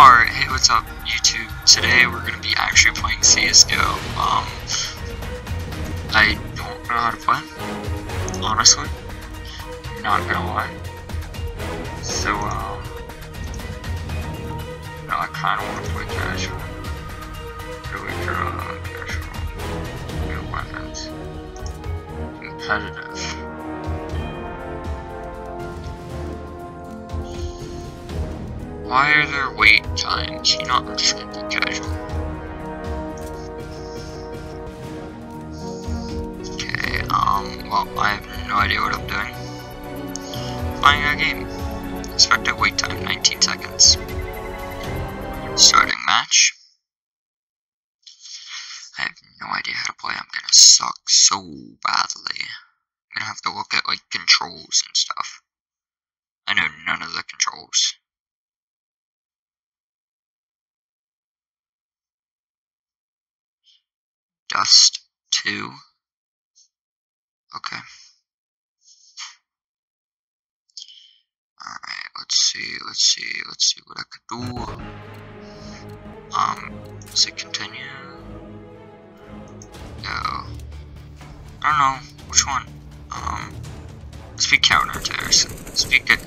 Alright, hey what's up YouTube? Today we're gonna be actually playing CSGO. Um I don't know how to play. Honestly. Not gonna lie. So um no, I kinda wanna play casual. Really draw casual. New weapons. Competitive. Why are there wait times? You not understand the casual. Okay, um, well, I have no idea what I'm doing. Playing a game. Expected wait time 19 seconds. Starting match. I have no idea how to play. I'm gonna suck so badly. I'm gonna have to look at like controls and stuff. I know none of the controls. Dust 2. Okay. Alright, let's see, let's see, let's see what I could do. Um, let's say continue. Go. I don't know, which one? Um, speak counter tears. Speak it.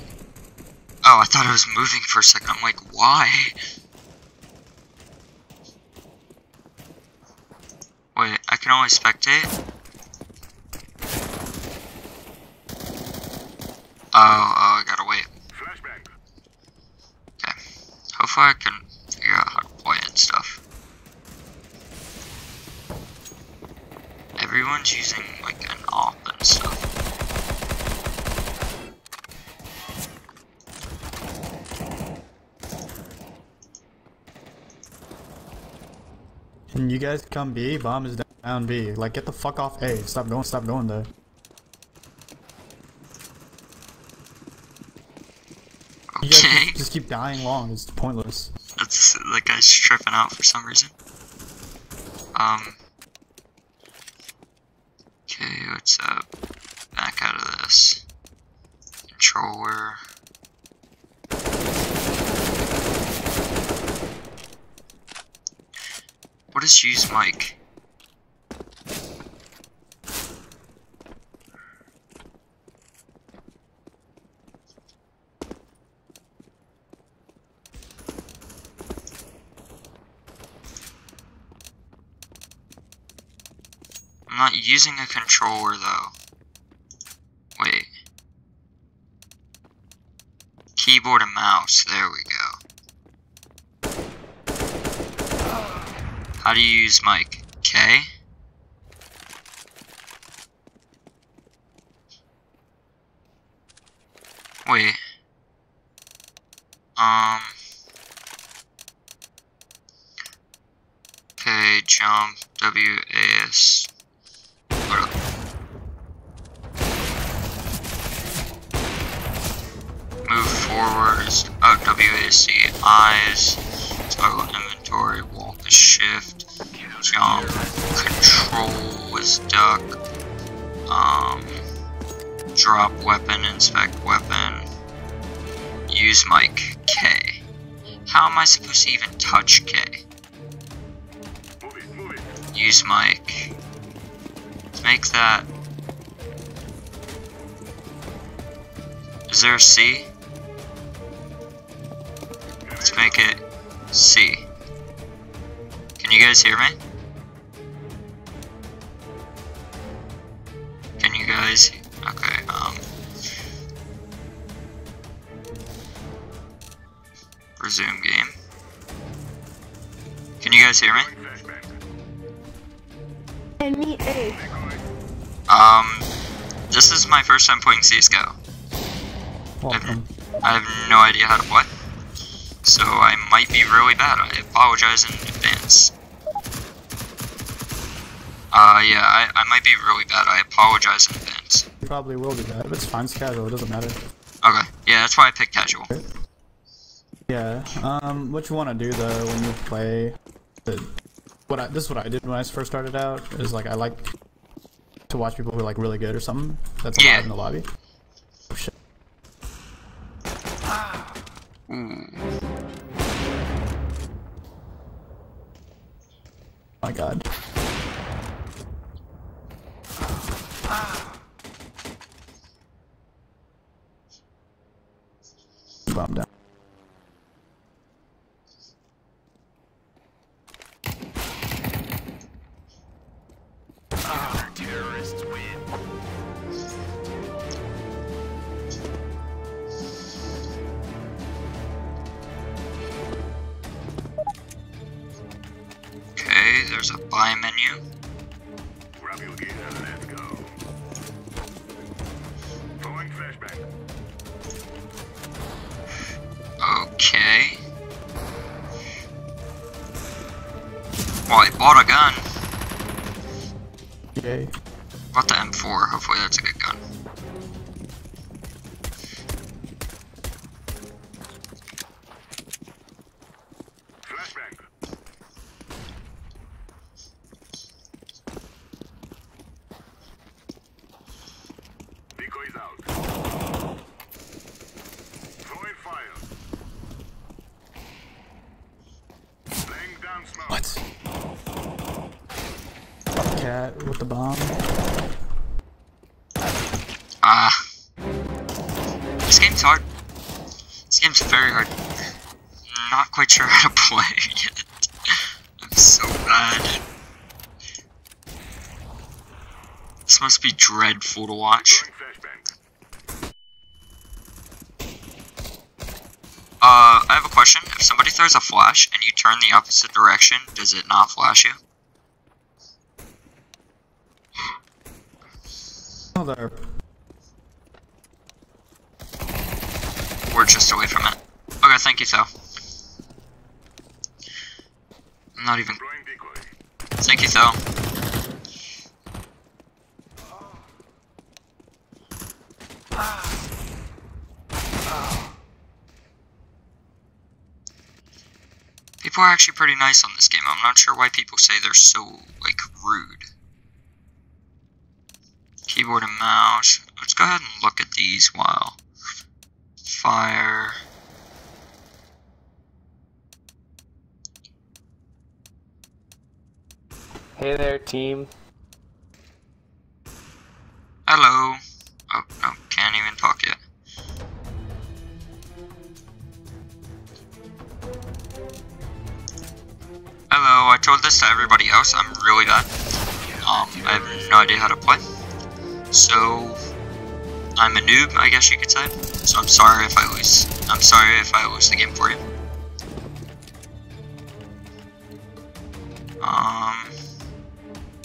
Oh, I thought I was moving for a second. I'm like, why? Wait, I can only spectate? Oh, oh, I gotta wait. Okay. Hopefully I can figure out how to play and stuff. Everyone's using, like, an AWP and stuff. And you guys come B, bomb is down B. Like, get the fuck off A. Stop going, stop going there. You guys Okay. just, just keep dying long. It's pointless. That's the guy's tripping out for some reason. Um. Okay, let's uh back out of this. Controller. What is use mic? I'm using a controller though. Wait. Keyboard and mouse, there we go. How do you use mic? K? Wait. Um. Okay, jump, W, A, S. Move forward is, oh, W, A, C, eyes. Toggle inventory, walk is shift. Jump, control is duck. Um, drop weapon, inspect weapon. Use mic, K. How am I supposed to even touch K? Use mic. Make that. Is there a C? Let's make it C. Can you guys hear me? Can you guys? Okay, um. Resume game. Can you guys hear me? Me A. Um, this is my first time playing CSGO. Welcome. I have no idea how to play. So I might be really bad. I apologize in advance. Uh, yeah, I, I might be really bad. I apologize in advance. You probably will be bad, but it's fine. It's casual. It doesn't matter. Okay, yeah, that's why I picked casual. Yeah. Um, what you want to do though when you play, the, what I, this is what I did when I first started out is like I like to watch people who are like really good or something that's yeah. in the lobby. Oh shit. Mm. Oh, my god. There's a buy menu. Grab your gear and let's go. Throwing flashbang. Okay. Well, I bought a gun. Yay. Bought the M4. Hopefully that's a good gun. Flashbang. Decoys out. Throwing fire. Laying down smoke. What? Cat with the bomb. Ah. This game's hard. This game's very hard. Not quite sure how to play yet. I'm so bad. This must be dreadful to watch. Uh, I have a question. If somebody throws a flash and you turn the opposite direction, does it not flash you? There. We're just away from it. Okay, thank you. I'm not even. Thank you, Tho. People are actually pretty nice on this game. I'm not sure why people say they're so, like, Keyboard and mouse. Let's go ahead and look at these while. Fire. Hey there, team. Hello. Oh, no, can't even talk yet. Hello, I told this to everybody else. I'm really bad. Um, I have no idea how to play. So, I'm a noob, I guess you could say. So I'm sorry if I lose. I'm sorry if I lose the game for you. Um,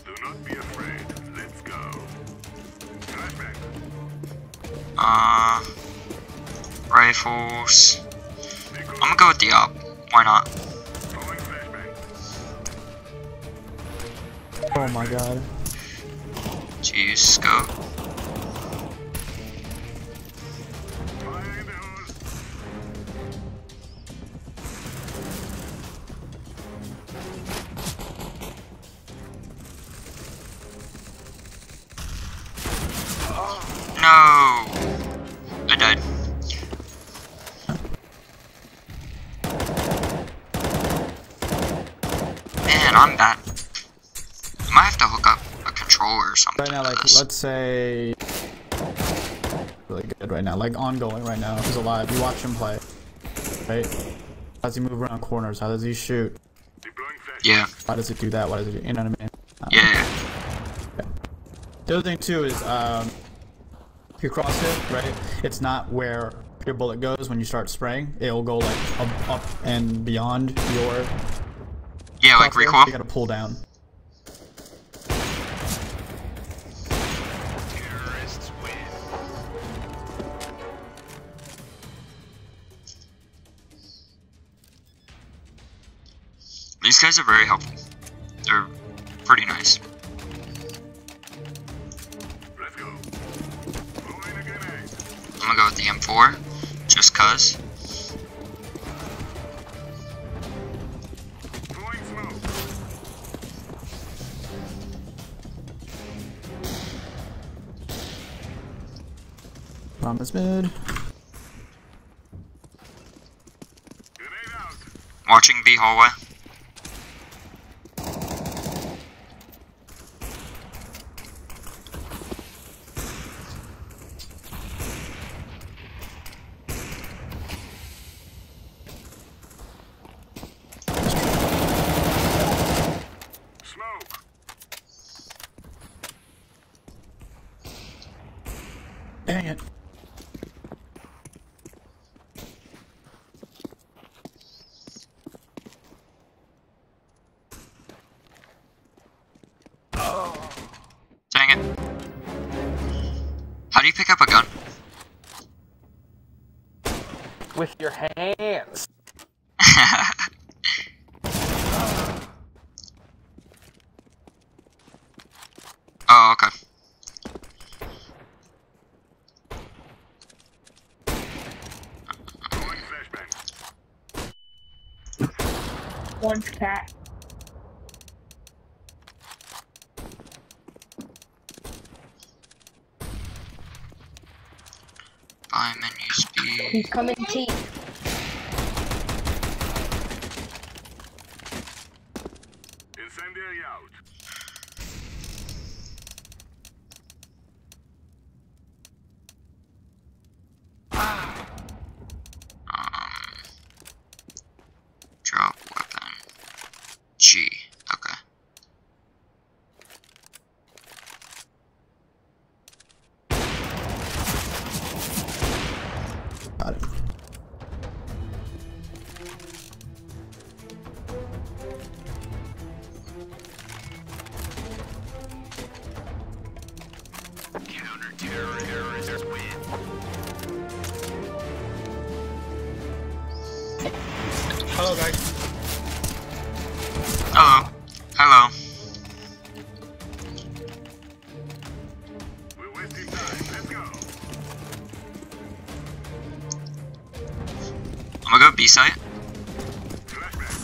Do not be afraid. Let's go. Uh, rifles. I'm gonna go with the AWP. Why not? Oh my god. Scope. I died. Man, I'm bad. I might have to hook up a controller or something. Right now, like, let's say. Really good right now. Like, ongoing right now. He's alive. You watch him play. Right? How does he move around corners? How does he shoot? Yeah, Why does he do that? Why does he do You know what I mean? Uh, yeah, The other thing, too, is um, if you cross it, right? It's not where your bullet goes when you start spraying. It'll go, like, up, up and beyond your. yeah, like recoil. You gotta pull down. These guys are very helpful. They're pretty nice. Let's go. Throwing a grenade. Eh? I'm gonna go with the M4, just cuz. Throwing. Bomb is mid. Watching B hallway. it. Dang it. How do you pick up a gun? With your hands. oh, okay. Throwing flashbang. One's cat. Buy menu speed. He's coming T. Incendiary Hello. Hello. We're wasting time. Let's go. I'm gonna go B site. Flashbang.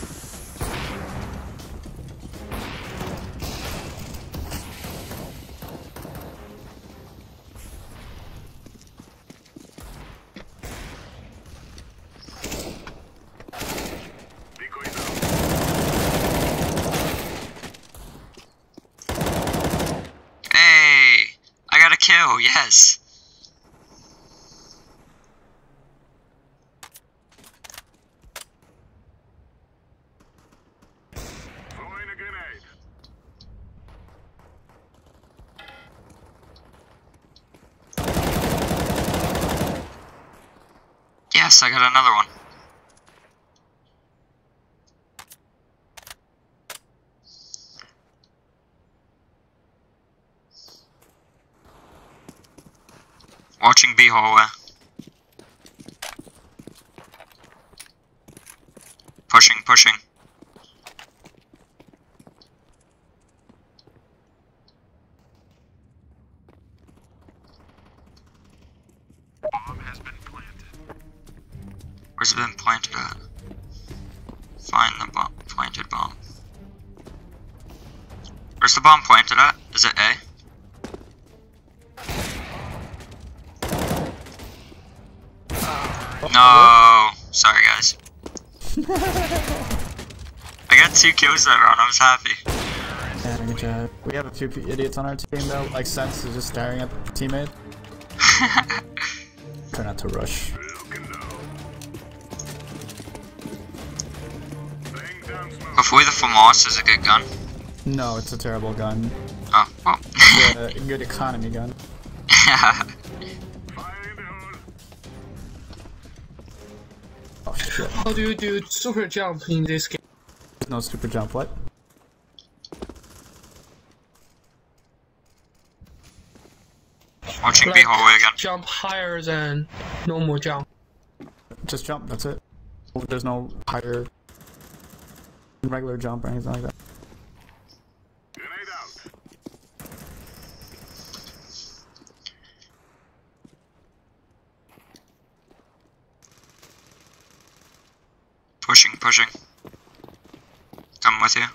Decoys out. Hey! I got a kill, yes. Throwing a grenade. Yes, I got another one. Watching B hallway. Eh? Pushing, pushing. Bomb has been. Where's it been planted at? Find the bomb, planted bomb. Where's the bomb planted at? Is it A? Uh, no, sorry guys. I got two kills that round. I was happy. Yeah, good job. We have a few idiots on our team though. Like Sense is just staring at the teammate. Try not to rush. Down smoke. Hopefully the FAMAS is a good gun. No, it's a terrible gun. Oh, well. It's a good economy gun. Fire in the hole. Oh shit. Oh, How do you do super jump in this game? There's no super jump. What? Watching B hallway again. Jump higher than normal jump. Just jump. That's it. There's no higher regular jump or anything like that. Pushing, pushing. Come with you.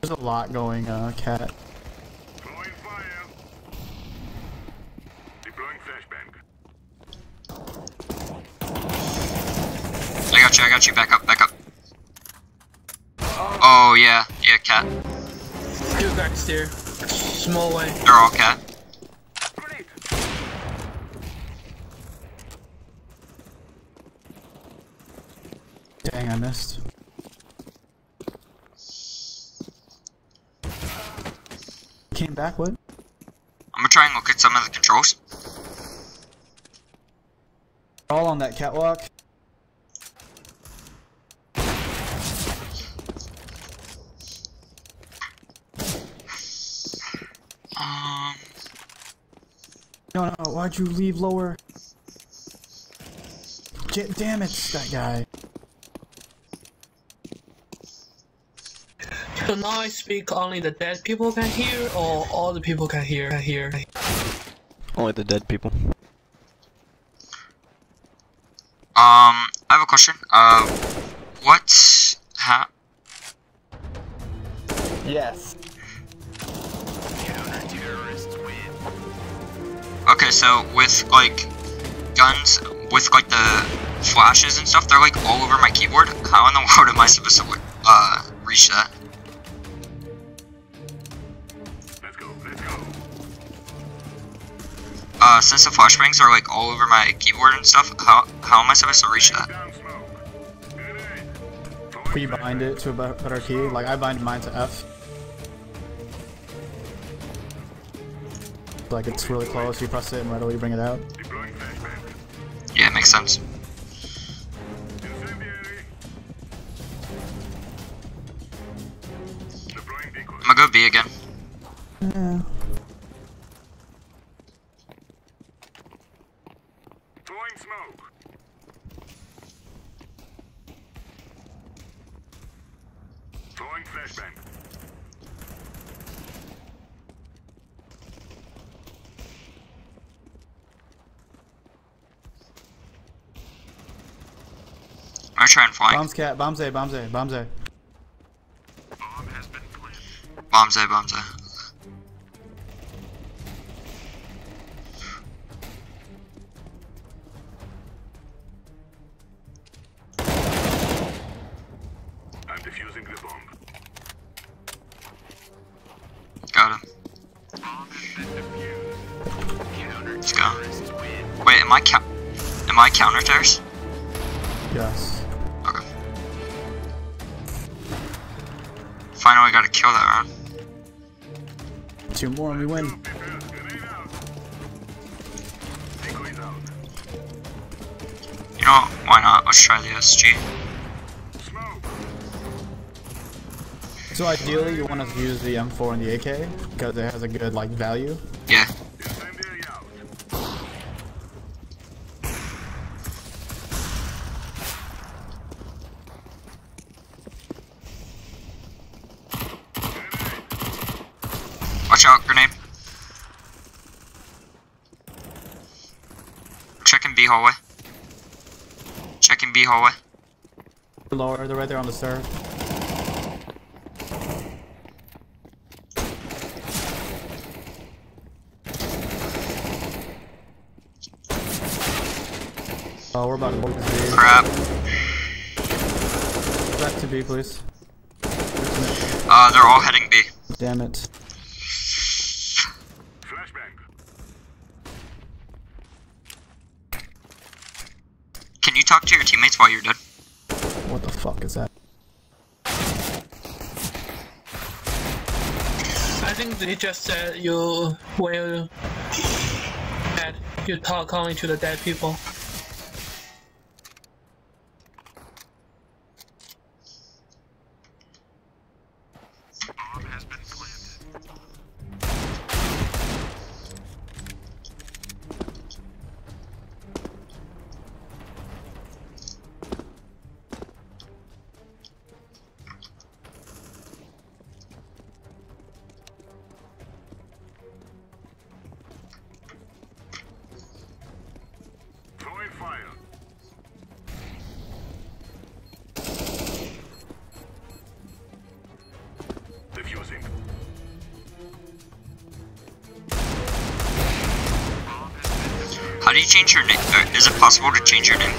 There's a lot going, uh, cat. Fire. Deploying flashbang. I got you, I got you. Back up, Two guys there. Small way. They're all cat. Dang, I missed. Came back, what? I'm gonna try and look at some of the controls. All on that catwalk. No, no, why'd you leave lower? J damn it, that guy. So now I speak only the dead people can hear, or all the people can hear. Can hear. Only the dead people. um, I have a question. Uh, what ha- Yes. Okay, so with like guns, with like the flashes and stuff, they're like all over my keyboard. How in the world am I supposed to uh reach that? Let's go. Let's go. Uh, since the flashbangs are like all over my keyboard and stuff, how how am I supposed to reach that? Down smoke. Grenade. Throwing Pre-bind it to a bet- better key. Like I bind mine to F. Like it's really close, you press it and right away you bring it out. Yeah, it makes sense. Incendiary. Deploying decoy. I'm gonna go B again. Yeah. Throwing smoke. Throwing flashbang. I'm gonna try and flank. Bombs cat, bombs A, bombs A, bombs A. Bomb has been planted. Bombs A, bombs A. I'm defusing the bomb. Got him. Bomb has been defused. Let's go. Wait, am I count? Am I counter terrorist? Yes. Two more and we win. Defuse. Grenade out. Decoys out. You know? Why not? Let's try the SG. So ideally you want to use the M4 and the AK because it has a good like value. Yeah. Incendiary out. Watch out, grenade. Checking B hallway. Checking B hallway. Lower, they're right there on the stairs. Oh, we're about to book this B. Crap. Back to B, please. Uh, they're all heading B. Damn it. Flashbang. Can you talk to your teammates while you're dead? What the fuck is that? I think they just said you will dead. You talk only to the dead people. How do you change your name? Uh, is it possible to change your name?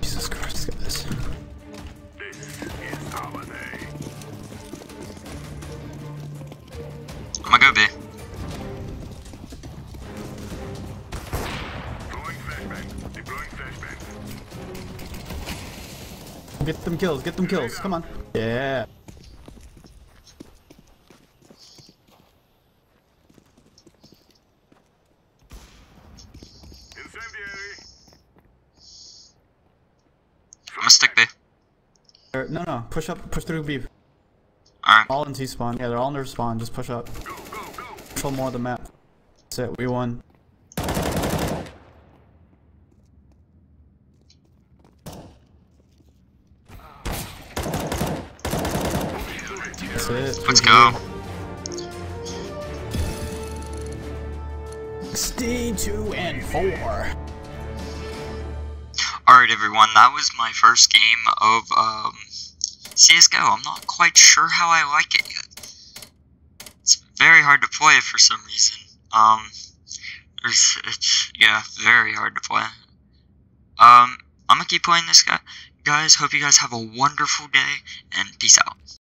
Jesus Christ, look at this. This is our day. I'm gonna go B. Throwing flashbang. Deploying flashbang. Get them kills, get them kills, come on. Yeah. I'ma stick there. No, no, push up, push through beef. Alright. All in T spawn. Yeah, they're all in their spawn. Just push up. Go, go, go. Control more of the map. That's it. We won. That's it. Let's go. 62 and 4. Alright everyone, that was my first game of um, CSGO. I'm not quite sure how I like it yet. It's very hard to play for some reason. Um, it's, it's yeah, very hard to play. Um, I'm gonna keep playing this guy. Guys, hope you guys have a wonderful day, and peace out.